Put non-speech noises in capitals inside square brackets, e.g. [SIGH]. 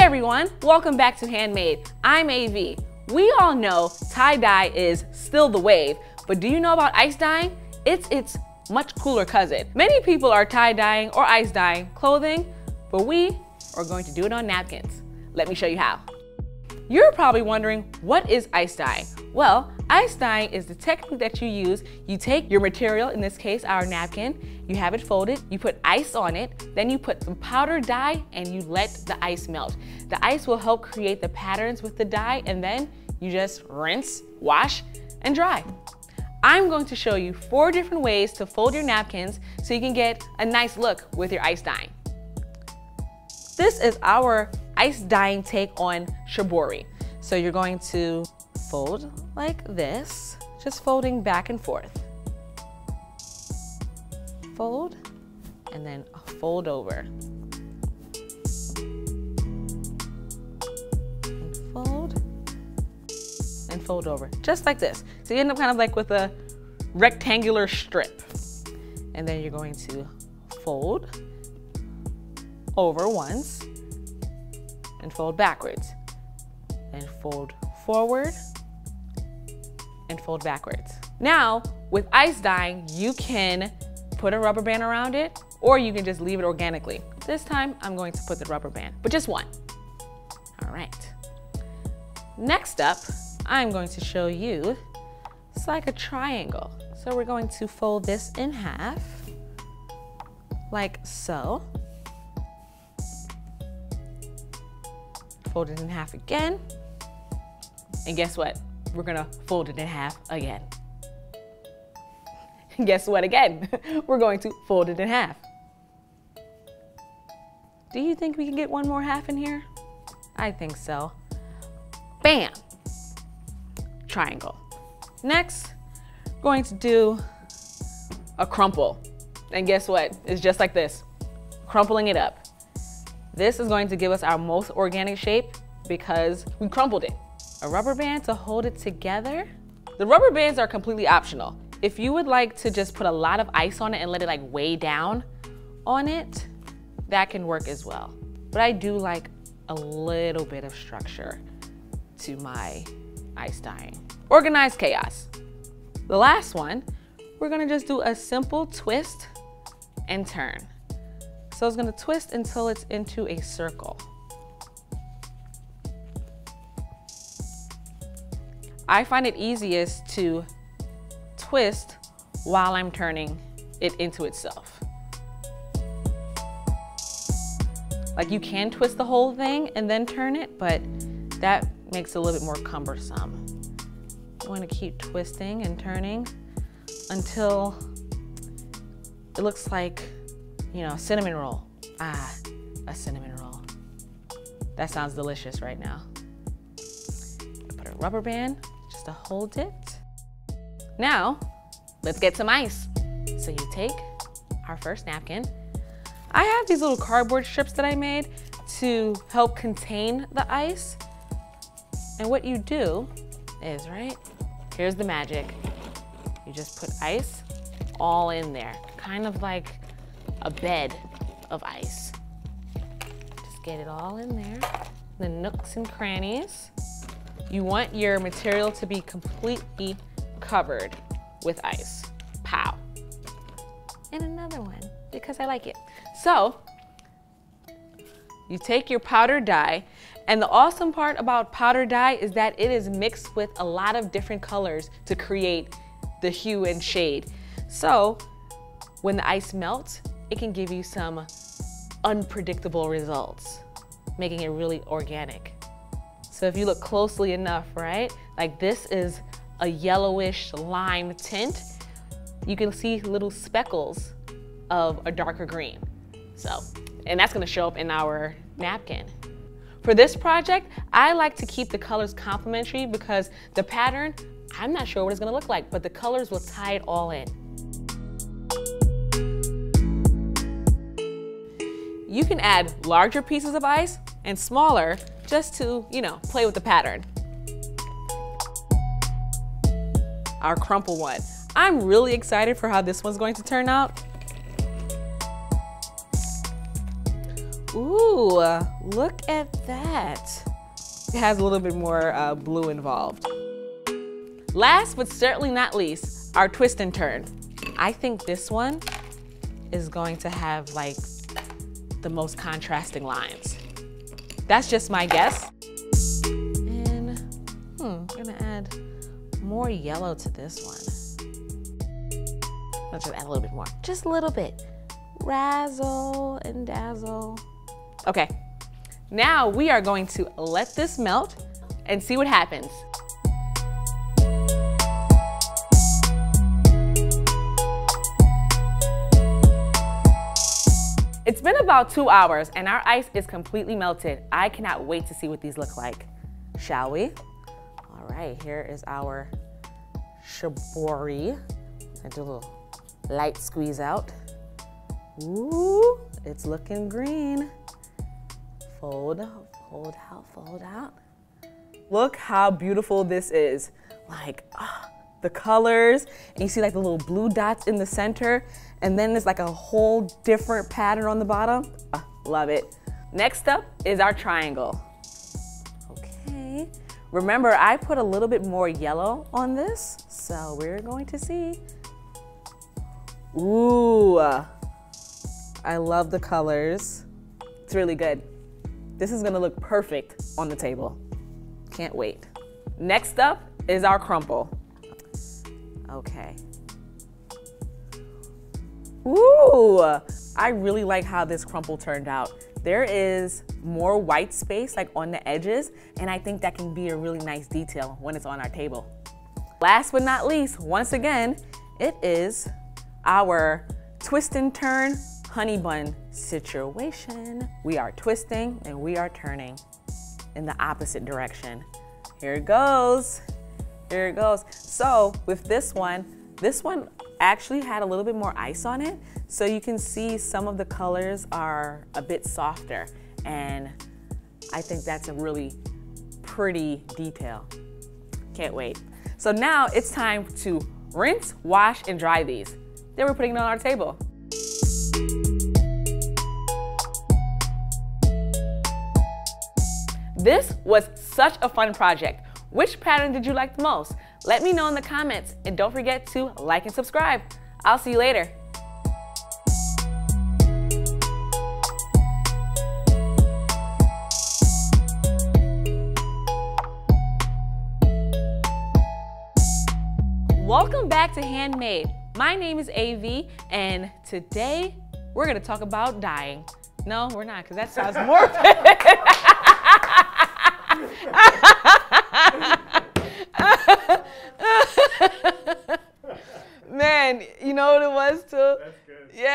everyone, welcome back to Handmade. I'm AV. We all know tie-dye is still the wave, but do you know about ice dyeing? It's its much cooler cousin. Many people are tie-dyeing or ice dyeing clothing, but we are going to do it on napkins. Let me show you how. You're probably wondering, what is ice dyeing? Well, ice dyeing is the technique that you use. You take your material, in this case, our napkin, you have it folded, you put ice on it, then you put some powder dye and you let the ice melt. The ice will help create the patterns with the dye and then you just rinse, wash, and dry. I'm going to show you four different ways to fold your napkins so you can get a nice look with your ice dyeing. This is our ice dyeing take on shibori. So you're going to fold like this, just folding back and forth. Fold, and then fold over. And fold, and fold over, just like this. So you end up kind of like with a rectangular strip. And then you're going to fold over once, and fold backwards, and fold forward, and fold backwards. Now, with ice dyeing, you can put a rubber band around it, or you can just leave it organically. This time, I'm going to put the rubber band, but just one. All right. Next up, I'm going to show you, it's like a triangle. So we're going to fold this in half, like so. fold it in half again. And guess what? We're gonna fold it in half again. [LAUGHS] Guess what again? [LAUGHS] We're going to fold it in half. Do you think we can get one more half in here? I think so. Bam! Triangle. Next, going to do a crumple. And guess what? It's just like this, crumpling it up. This is going to give us our most organic shape because we crumpled it. A rubber band to hold it together. The rubber bands are completely optional. If you would like to just put a lot of ice on it and let it like weigh down on it, that can work as well. But I do like a little bit of structure to my ice dyeing. Organized chaos. The last one, we're gonna just do a simple twist and turn. So it's gonna twist until it's into a circle. I find it easiest to twist while I'm turning it into itself. Like you can twist the whole thing and then turn it, but that makes it a little bit more cumbersome. I'm going to keep twisting and turning until it looks like you know, a cinnamon roll. Ah, a cinnamon roll. That sounds delicious right now. Put a rubber band just to hold it. Now, let's get some ice. So you take our first napkin. I have these little cardboard strips that I made to help contain the ice. And what you do is, right, here's the magic. You just put ice all in there, kind of like a bed of ice. Just get it all in there, the nooks and crannies. You want your material to be completely covered with ice. Pow. And another one, because I like it. So, you take your powder dye, and the awesome part about powder dye is that it is mixed with a lot of different colors to create the hue and shade. So, when the ice melts, it can give you some unpredictable results, making it really organic. So if you look closely enough, right? Like this is a yellowish lime tint. You can see little speckles of a darker green. So, and that's gonna show up in our napkin. For this project, I like to keep the colors complementary because the pattern, I'm not sure what it's gonna look like, but the colors will tie it all in. You can add larger pieces of ice and smaller just to, you know, play with the pattern. Our crumple one. I'm really excited for how this one's going to turn out. Ooh, look at that. It has a little bit more uh, blue involved. Last but certainly not least, our twist and turn. I think this one is going to have like the most contrasting lines. That's just my guess. And hmm, I'm gonna add more yellow to this one. Let's just add a little bit more, just a little bit. Razzle and dazzle. Okay, now we are going to let this melt and see what happens. It's been about two hours and our ice is completely melted. I cannot wait to see what these look like. Shall we? All right, here is our shibori. I do a little light squeeze out. Ooh, it's looking green. Fold, fold out, fold out. Look how beautiful this is. Like, ah, the colors, and you see like the little blue dots in the center, and then there's like a whole different pattern on the bottom. Ah, love it. Next up is our triangle. Okay, remember I put a little bit more yellow on this, so we're going to see. Ooh, I love the colors. It's really good. This is gonna look perfect on the table. Can't wait. Next up is our crumble. Okay. Ooh, I really like how this crumple turned out. There is more white space like on the edges, and I think that can be a really nice detail when it's on our table. Last but not least, once again, it is our twist and turn honey bun situation. We are twisting and we are turning in the opposite direction. Here it goes. Here it goes. So with this one, this one actually had a little bit more ice on it. So you can see some of the colors are a bit softer. And I think that's a really pretty detail. Can't wait. So now it's time to rinse, wash, and dry these. Then we're putting it on our table. This was such a fun project. Which pattern did you like the most? Let me know in the comments and don't forget to like and subscribe. I'll see you later. Welcome back to Handmade. My name is AV and today we're gonna talk about dyeing. No, we're not, because that sounds [LAUGHS] morbid. [LAUGHS] [LAUGHS] Man, you know what it was too? That's good. Yeah.